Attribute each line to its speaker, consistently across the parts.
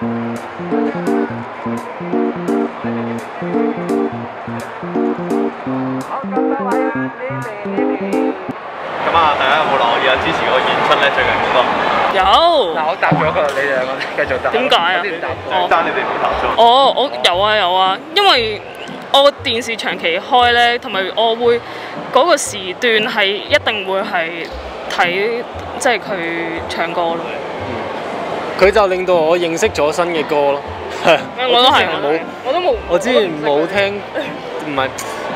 Speaker 1: 咁啊，大家有冇留意啊？之前嗰個演出咧，最近嗰個
Speaker 2: 有。
Speaker 3: 嗱，我答咗佢，你哋兩個繼續答。
Speaker 2: 點解啊
Speaker 1: 爭你哋唔答咗。
Speaker 2: 哦，我有啊有啊，因為我電視長期開咧，同埋我會嗰、個時段係一定會係睇即係佢唱歌咯。
Speaker 4: 佢就令到我認識咗新嘅歌咯。係
Speaker 2: 我都係，
Speaker 4: 冇，
Speaker 2: 我都冇。
Speaker 4: 我之前冇聽，唔係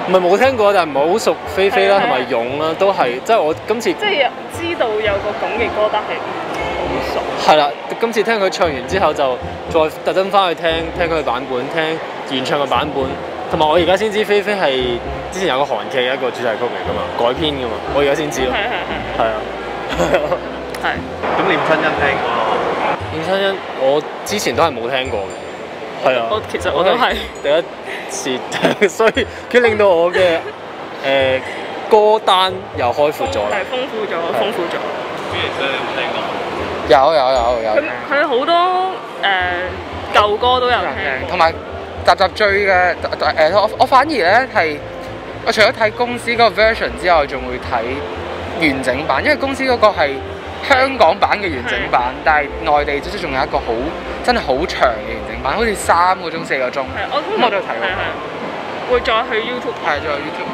Speaker 4: 唔係冇聽過，但係唔係好熟菲菲啦同埋勇啦，都係即係我今次
Speaker 2: 即係知道有個咁嘅歌，但係唔好熟。
Speaker 4: 係啦，今次聽佢唱完之後就再特登翻去聽聽佢嘅版本，聽原唱嘅版本，同埋我而家先知菲菲係之前有個韓劇一個主題曲嚟噶嘛，改編噶嘛，我而家先知咯，
Speaker 2: 係係
Speaker 4: 係啊。
Speaker 2: 係係。
Speaker 1: 咁連親恩聽過咯。
Speaker 4: 燕親恩，我之前都係冇聽過嘅，係啊，
Speaker 2: 我其實我都係
Speaker 4: 第一次，所以佢令到我嘅 誒、呃歌單又開闊咗啦
Speaker 2: 係。豐富咗，豐富咗。
Speaker 1: 邊人你有冇聽過？
Speaker 3: 有有有有
Speaker 2: 佢佢好多誒、舊歌都有聽，
Speaker 3: 同埋集集追嘅誒，我我反而咧係，我除咗睇公司嗰個 version 之外，仲會睇完整版，因為公司嗰個係香港版嘅完整版，但係內地即係仲有一個好真係好長嘅完整版，好似三個鐘四個鐘。
Speaker 2: 我
Speaker 3: 咁我都有睇過。
Speaker 2: 會再去 YouTube
Speaker 3: 係再
Speaker 5: 去 YouTube